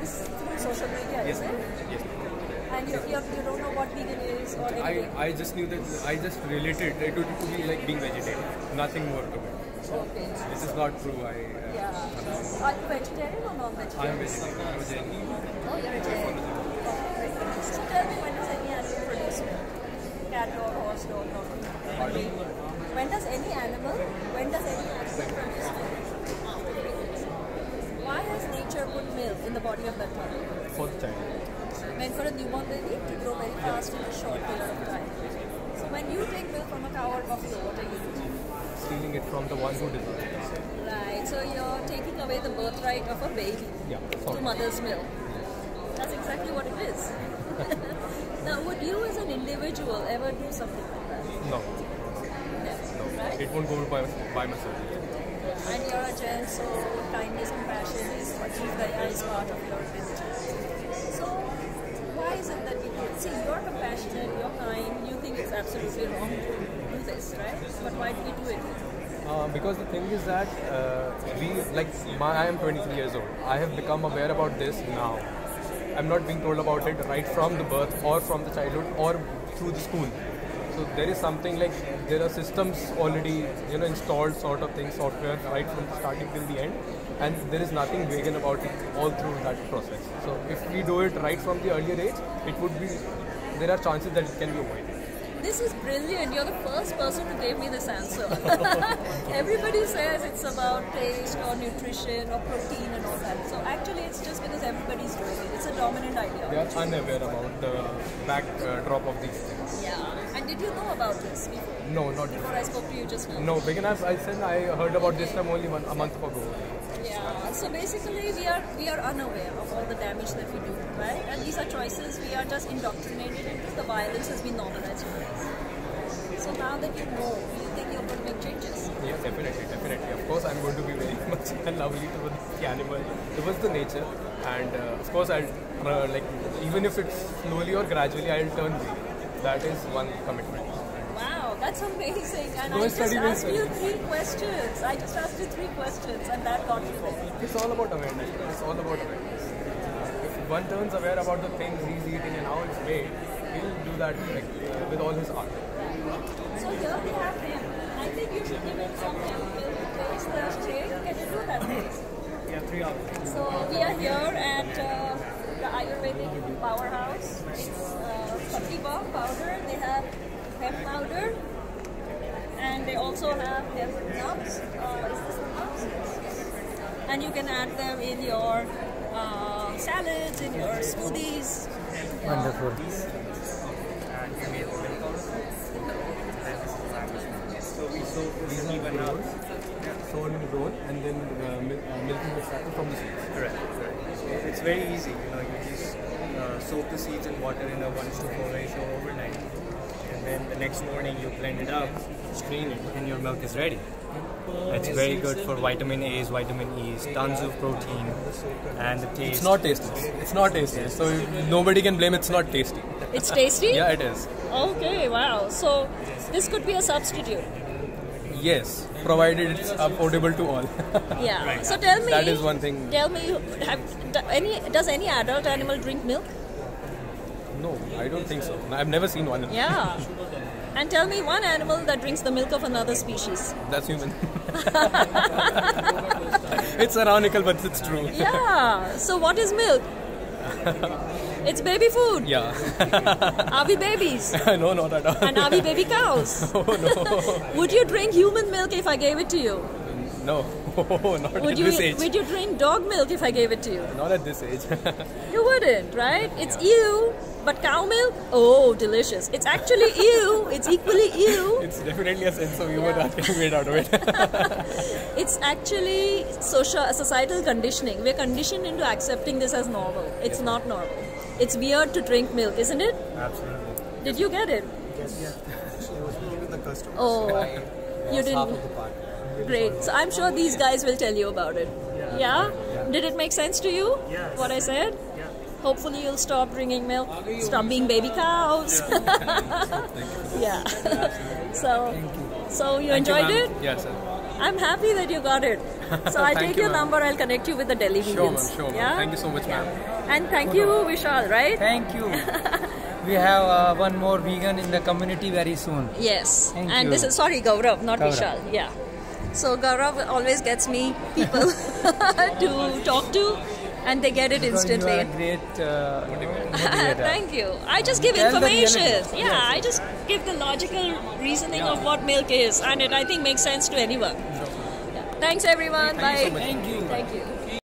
this through social media, Yes, is it? yes. And you, you, you don't know what vegan is or I, anything? I just knew that I just related it to, to be like being vegetarian. Nothing more to it. okay. This is not true. I uh, Yeah. Are you vegetarian or I non-vegetarian? am vegetarian. I'm Jain. Oh, you're a Jain. So tell me, when does any animal produce milk? Cat, dog, horse, dog, dog. When does any animal, when does any animal produce milk? Nature put milk in the body of that child? Fourth child. Meant for a newborn baby to grow very fast in a short period of time. So when you take milk from a cow or buffalo, what are you doing? Stealing it from the one who deserves it. Right, so you're taking away the birthright of a baby Yeah. to mother's milk. That's exactly what it is. now, would you as an individual ever do something like that? No. Never, right? It won't go by, by myself. And you're a so kindness, compassion is Jeev Daya is part of your religion. So, why is it that you? See, you're compassionate, you're kind, you think it's absolutely wrong to do this, right? But why do we do it? Uh, because the thing is that uh, we like my, I am 23 years old. I have become aware about this now. I'm not being told about it right from the birth or from the childhood or through the school. So there is something like there are systems already you know installed sort of things software right from the starting till the end, and there is nothing vegan about it all through that process. So if we do it right from the earlier age, it would be there are chances that it can be avoided. This is brilliant. You're the first person who gave me this answer. Everybody says it's about taste or nutrition or protein and all that. So actually, it's just because everybody's doing it. It's a dominant idea. They are unaware about the backdrop of these things. Yeah. Did you know about this before? No, not Before I spoke to you just now? No, because I said I heard about this time only one, a month ago. Yeah. So basically, we are we are unaware of all the damage that we do, right? And these are choices we are just indoctrinated into. The violence has been normalized for us. So now that you know, do you think you're going to make changes? Yeah, definitely, definitely. Of course, I'm going to be very much lovely towards the animal, towards the nature, and uh, of course, I'll uh, like even if it's slowly or gradually, I'll turn vegan. That is one commitment. Wow, that's amazing. And Go I just study this, asked you three questions. I just asked you three questions, and that got you there. It's all about awareness. It's all about awareness. If one turns aware about the things he's eating and how it's made, he'll do that like, uh, with all his art. So here we have him. I think you should give him some milk to taste the shake. Can you do that, please? Yeah, three hours. So we are here at uh, the Ayurvedic powerhouse. It's uh, powder. They have hemp powder, and they also have hemp nuts. Uh, is this the nuts? And you can add them in your uh, salads, in your smoothies. Wonderful. So we so these are grown, sown and grown, and then uh, mil- uh, milking the cattle from the seeds. Correct, correct. It's very easy. You know, you just uh, Uh, soak the seeds in water in a one to four ratio overnight, and then the next morning you blend it up, strain it, and your milk is ready. It's very good for vitamin A's, vitamin E's, tons of protein, and the taste. It's not tasty. It's not tasty. So nobody can blame it's not tasty. It's tasty? Yeah, it is. Okay, wow. So this could be a substitute. Yes, provided it's affordable to all. Yeah. So tell me. That is one thing. Tell me, have, do any does any adult animal drink milk? no, I don't think so. I've never seen one. Yeah. and tell me one animal that drinks the milk of another species. That's human. it's ironical, but it's true. Yeah. So what is milk? It's baby food. Yeah. Are we babies? no, not at all. And are we baby cows? oh no. Would you drink human milk if I gave it to you? No. not Would at you this age. would you drink dog milk if I gave it to you? Not at this age. You wouldn't, right? It's ew. But cow milk? Oh, delicious. It's actually ew. It's equally ew. it's definitely a sense of humor Yeah. that can be made out of it. It's actually social societal conditioning. We're conditioned into accepting this as normal. It's not normal. It's weird to drink milk, isn't it? Absolutely. Did you get it? Yes, yeah. It was with the customer. Oh, you didn't. Great. So I'm sure these guys will tell you about it. Yeah? Did it make sense to you? Yes. What I said? Yeah. Hopefully you'll stop drinking milk, stop being baby cows. yeah. so, so you enjoyed it? Yes, sir. I'm happy that you got it. So I'll take you, your number. I'll connect you with the Delhi Sure, vegans. Sure, ma'am. Yeah? Thank you so much, ma'am. And thank you, Vishal. Right? Thank you. we have uh, one more vegan in the community very soon. Yes. Thank and you. this is sorry, Gaurav, not Gaurav. Vishal. Yeah. So Gaurav always gets me people to talk to, and they get it Because You instantly. are a great uh, motivator. Thank you. I just give Tell information. Yeah, Yes. I just give the logical reasoning of what milk is, and it I think makes sense to anyone. Yeah. Thanks, everyone. Bye. Thank you. Thank you.